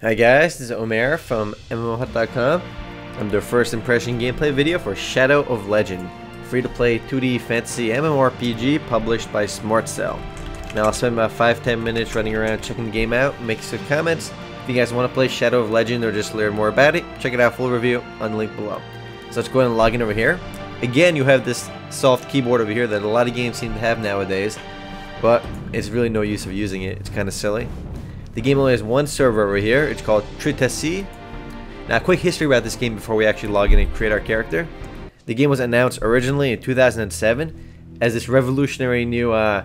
Hi guys, this is Omer from MMOHut.com. I'm the first impression gameplay video for Shadow of Legend, free-to-play 2D fantasy MMORPG published by SmartCell. Now I'll spend about 5-10 minutes running around checking the game out, making some comments. If you guys want to play Shadow of Legend or just learn more about it, check it out full review on the link below. So let's go ahead and log in over here. Again, you have this soft keyboard over here that a lot of games seem to have nowadays, but it's really no use of using it. It's kind of silly. The game only has one server over here. It's called Trutesi. Now, a quick history about this game before we actually log in and create our character. The game was announced originally in 2007 as this revolutionary new uh,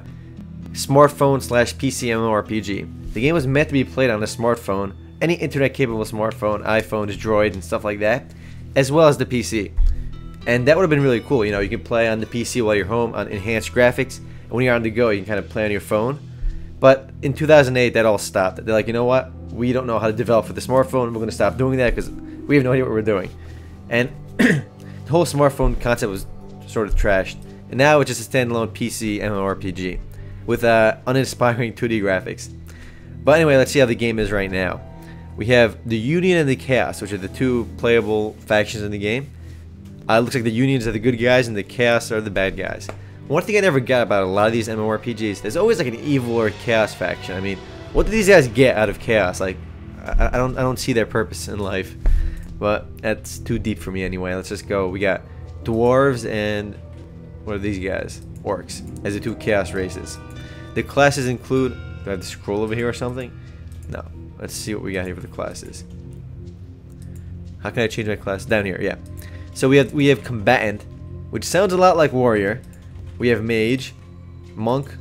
smartphone slash PC MMORPG. The game was meant to be played on a smartphone, any internet capable smartphone, iPhones, Droid, and stuff like that, as well as the PC. And that would have been really cool. You know, you can play on the PC while you're home on enhanced graphics, and when you're on the go, you can kind of play on your phone. But in 2008, that all stopped. They're like, you know what? We don't know how to develop for the smartphone. We're going to stop doing that because we have no idea what we're doing. And the whole smartphone concept was sort of trashed. And now it's just a standalone PC MMORPG with uh, uninspiring 2D graphics. But anyway, let's see how the game is right now. We have the Union and the Chaos, which are the two playable factions in the game. Uh, it looks like the Unions are the good guys and the Chaos are the bad guys. One thing I never got about a lot of these MMORPGs, there's always like an evil or chaos faction. I mean, what do these guys get out of chaos? Like, I, I don't I don't see their purpose in life. But that's too deep for me anyway. Let's just go. We got dwarves and what are these guys? Orcs as the two chaos races. The classes include. Do I have to scroll over here or something? No. Let's see what we got here for the classes. How can I change my class? Down here, yeah. So we have we have combatant, which sounds a lot like warrior. We have mage, monk,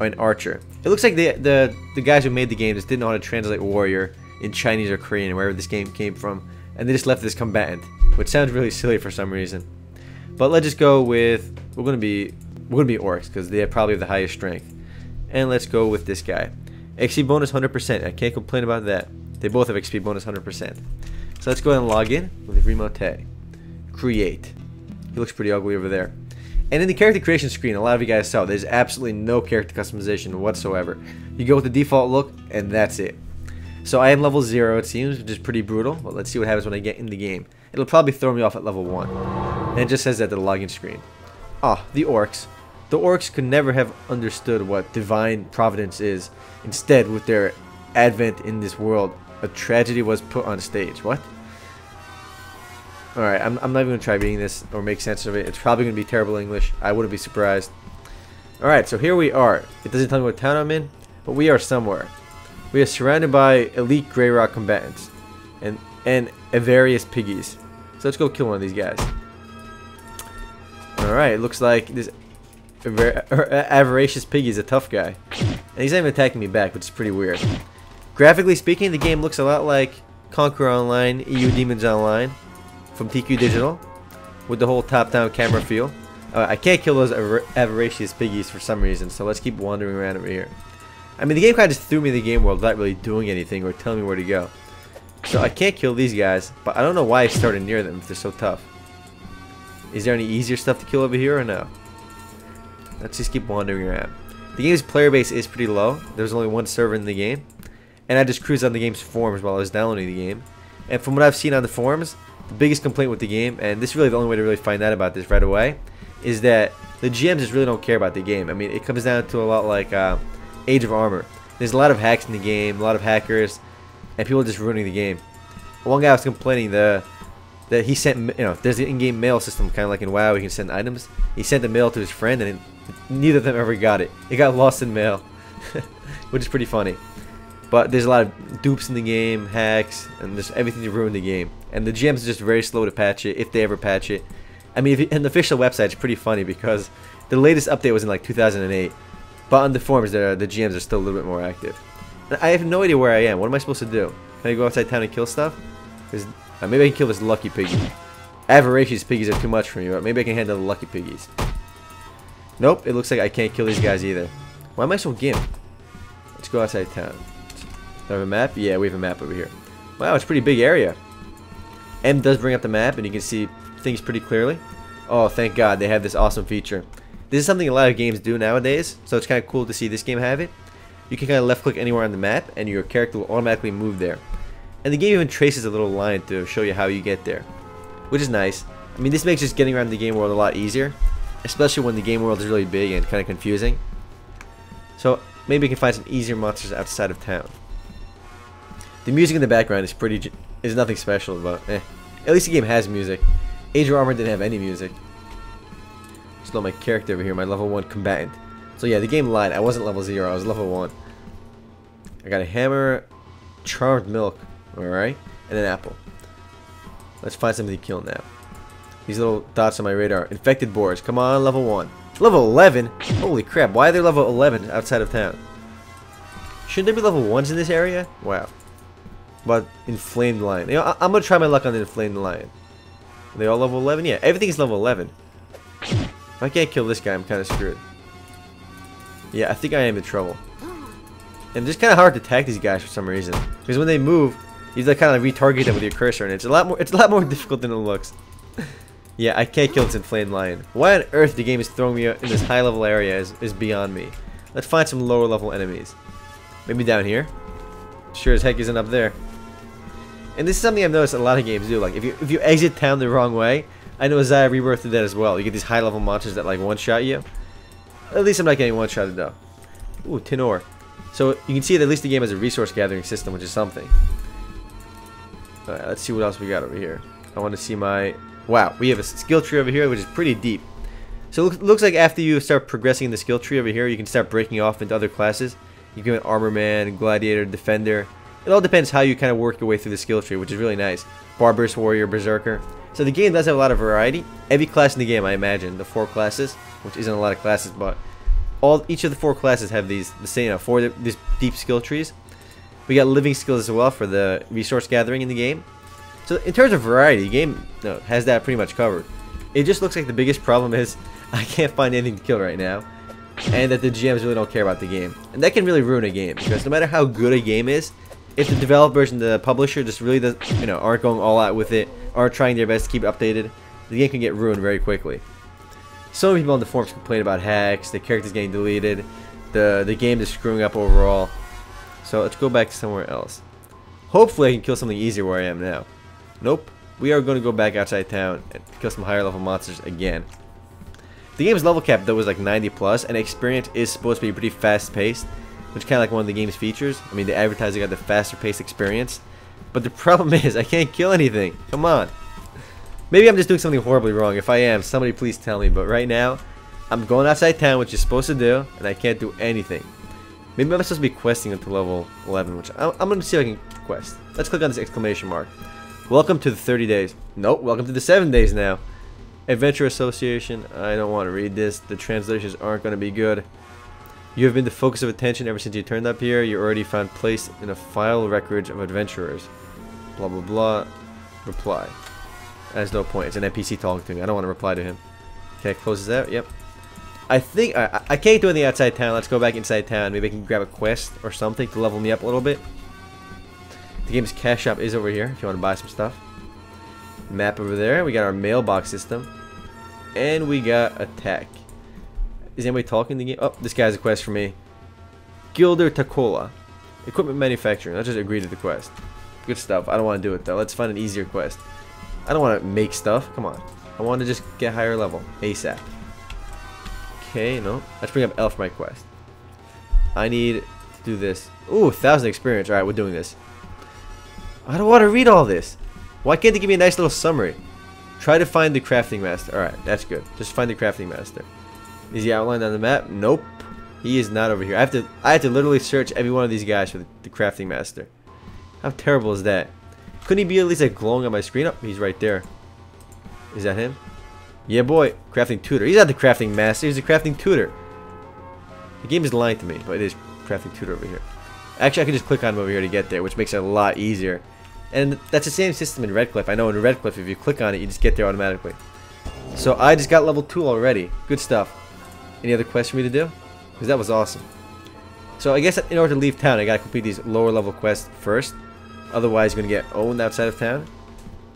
and archer. It looks like the, the, the guys who made the game just didn't know how to translate warrior in Chinese or Korean, or wherever this game came from, and they just left this combatant, which sounds really silly for some reason. But let's just go with we're gonna be we're gonna be orcs because they have probably the highest strength, and let's go with this guy. XP bonus 100%. I can't complain about that. They both have XP bonus 100%. So let's go ahead and log in with Remote. Create. He looks pretty ugly over there. And in the character creation screen, a lot of you guys saw, there's absolutely no character customization whatsoever. You go with the default look, and that's it. So I am level 0, it seems, which is pretty brutal. But let's see what happens when I get in the game. It'll probably throw me off at level 1. And it just says that the login screen. Ah, the orcs. The orcs could never have understood what divine providence is. Instead, with their advent in this world, a tragedy was put on stage. What? Alright, I'm, I'm not even going to try reading this or make sense of it. It's probably going to be terrible English. I wouldn't be surprised. Alright, so here we are. It doesn't tell me what town I'm in, but we are somewhere. We are surrounded by elite Grey Rock combatants and, and various piggies. So let's go kill one of these guys. Alright, looks like this er, avaricious piggy is a tough guy. And he's not even attacking me back, which is pretty weird. Graphically speaking, the game looks a lot like Conquer Online, Eudemons Online from TQ Digital with the whole top-down camera feel. Uh, I can't kill those avar avaricious piggies for some reason, so let's keep wandering around over here. I mean, the game kind of just threw me in the game world without really doing anything or telling me where to go. So I can't kill these guys, but I don't know why I started near them if they're so tough. Is there any easier stuff to kill over here or no? Let's just keep wandering around. The game's player base is pretty low. There's only one server in the game. And I just cruised on the game's forums while I was downloading the game. And from what I've seen on the forums, the biggest complaint with the game, and this is really the only way to really find out about this right away, is that the GMs just really don't care about the game. I mean, it comes down to a lot like uh, Age of Armor. There's a lot of hacks in the game, a lot of hackers, and people just ruining the game. One guy was complaining the that he sent, you know, there's an in-game mail system, kind of like in WoW, he can send items. He sent the mail to his friend, and it, neither of them ever got it. It got lost in mail, which is pretty funny. But there's a lot of dupes in the game, hacks, and just everything to ruin the game. And the GMs are just very slow to patch it, if they ever patch it. I mean, if, and the official website is pretty funny because the latest update was in like 2008. But on the forums, the, the GMs are still a little bit more active. And I have no idea where I am. What am I supposed to do? Can I go outside town and kill stuff? Uh, maybe I can kill this lucky piggy. Avaricious piggies are too much for me, but maybe I can handle the lucky piggies. Nope, it looks like I can't kill these guys either. Why am I so gimp? Let's go outside town. Do I have a map? Yeah, we have a map over here. Wow, it's a pretty big area. M does bring up the map, and you can see things pretty clearly. Oh, thank God, they have this awesome feature. This is something a lot of games do nowadays, so it's kind of cool to see this game have it. You can kind of left-click anywhere on the map, and your character will automatically move there. And the game even traces a little line to show you how you get there, which is nice. I mean, this makes just getting around the game world a lot easier, especially when the game world is really big and kind of confusing. So maybe we can find some easier monsters outside of town. The music in the background is pretty is nothing special, but eh. At least the game has music. Age of Armor didn't have any music. Know my character over here, my level 1 combatant. So yeah, the game lied. I wasn't level 0, I was level 1. I got a hammer, charmed milk, alright, and an apple. Let's find something to kill now. These little dots on my radar. Infected boars. Come on, level 1. Level 11? Holy crap, why are there level 11 outside of town? Shouldn't there be level 1s in this area? Wow. But inflamed lion. You know, I am gonna try my luck on the inflamed lion. Are they all level 11? Yeah, everything's level 11. If I can't kill this guy, I'm kind of screwed. Yeah, I think I am in trouble. And it's just kind of hard to attack these guys for some reason. Because when they move, you like kind of retarget them with your cursor, and it's a lot more. It's a lot more difficult than it looks. yeah, I can't kill this inflamed lion. Why on earth the game is throwing me in this high level area is, is beyond me. Let's find some lower level enemies. Maybe down here. Sure as heck isn't up there. And this is something I've noticed a lot of games do. Like if you if you exit town the wrong way, I know Xia Rebirth did that as well. You get these high level monsters that like one shot you. At least I'm not getting one shotted though. Ooh, tin ore. So you can see that at least the game has a resource gathering system, which is something. Alright, let's see what else we got over here. I want to see my... Wow, we have a skill tree over here, which is pretty deep. So it looks like after you start progressing in the skill tree over here, you can start breaking off into other classes. You can be an armor man, gladiator, defender, it all depends how you kind of work your way through the skill tree, which is really nice. Barbarous Warrior, Berserker. So the game does have a lot of variety. Every class in the game, I imagine, the four classes, which isn't a lot of classes, but all each of the four classes have these the same you know, four these deep skill trees. We got living skills as well for the resource gathering in the game. So in terms of variety, the game has that pretty much covered. It just looks like the biggest problem is I can't find anything to kill right now, and that the GMs really don't care about the game, and that can really ruin a game because no matter how good a game is, if the developers and the publisher just really does, you know, aren't going all out with it, aren't trying their best to keep it updated, the game can get ruined very quickly. So many people on the forums complain about hacks, the characters getting deleted, the the game is screwing up overall. So let's go back somewhere else. Hopefully I can kill something easier where I am now. Nope. We are going to go back outside town and kill some higher level monsters again. The game's level cap though was like 90 plus, and experience is supposed to be pretty fast paced which kind of like one of the game's features. I mean, the advertising got the faster paced experience. But the problem is, I can't kill anything. Come on. Maybe I'm just doing something horribly wrong. If I am, somebody please tell me. But right now, I'm going outside town, which you're supposed to do, and I can't do anything. Maybe I'm supposed to be questing until level 11, which I'm, I'm going to see if I can quest. Let's click on this exclamation mark. Welcome to the 30 days. Nope, welcome to the 7 days now. Adventure Association. I don't want to read this. The translations aren't going to be good. You have been the focus of attention ever since you turned up here. You already found place in a file record of adventurers. Blah blah blah. Reply. There's no point. It's an NPC talking to me. I don't want to reply to him. Okay, closes out? Yep. I think I, I can't do anything outside town. Let's go back inside town. Maybe I can grab a quest or something to level me up a little bit. The game's cash shop is over here if you want to buy some stuff. Map over there. We got our mailbox system. And we got attack. Is anybody talking in the game? Oh, this guy has a quest for me. Gilder Takola. Equipment manufacturing. Let's just agree to the quest. Good stuff. I don't want to do it though. Let's find an easier quest. I don't want to make stuff. Come on. I want to just get higher level. ASAP. Okay, no. Let's bring up Elf my quest. I need to do this. Ooh, 1,000 experience. Alright, we're doing this. I don't want to read all this. Why can't they give me a nice little summary? Try to find the crafting master. Alright, that's good. Just find the crafting master. Is he outlined on the map? Nope. He is not over here. I have to I have to literally search every one of these guys for the, the crafting master. How terrible is that? Couldn't he be at least like glowing on my screen? Oh, he's right there. Is that him? Yeah, boy. Crafting tutor. He's not the crafting master. He's the crafting tutor. The game is lying to me, but it is crafting tutor over here. Actually, I can just click on him over here to get there, which makes it a lot easier. And that's the same system in Redcliffe. I know in Redcliffe, if you click on it, you just get there automatically. So I just got level 2 already. Good stuff. Any other quests for me to do? Because that was awesome. So I guess in order to leave town, I gotta complete these lower level quests first. Otherwise, you're gonna get owned outside of town.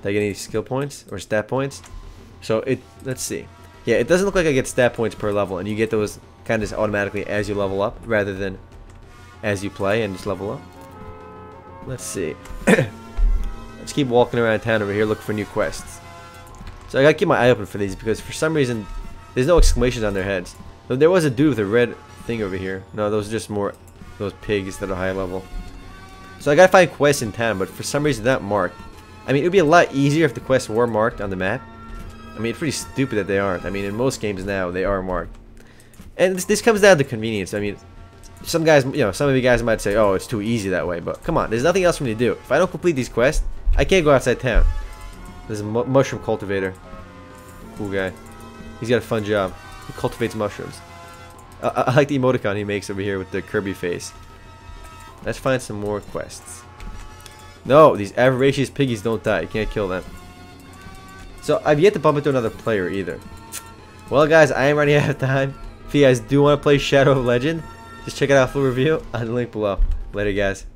Did I get any skill points or stat points? So it, let's see. Yeah, it doesn't look like I get stat points per level, and you get those kind of just automatically as you level up, rather than as you play and just level up. Let's see. Let's keep walking around town over here looking for new quests. So I gotta keep my eye open for these because for some reason there's no exclamations on their heads. There was a dude with a red thing over here. No, those are just more those pigs that are high level. So I gotta find quests in town, but for some reason they're marked. I mean, it would be a lot easier if the quests were marked on the map. I mean, it's pretty stupid that they aren't. I mean, in most games now, they are marked. And this, this comes down to convenience. I mean, some guys, you know, some of you guys might say, oh, it's too easy that way. But come on, there's nothing else for me to do. If I don't complete these quests, I can't go outside town. There's a mu mushroom cultivator. Cool guy. He's got a fun job. He cultivates mushrooms. I, I like the emoticon he makes over here with the Kirby face. Let's find some more quests. No, these avaricious piggies don't die. You can't kill them. So, I've yet to bump into another player either. Well, guys, I am running out of time. If you guys do want to play Shadow of Legend, just check it out full review on the link below. Later, guys.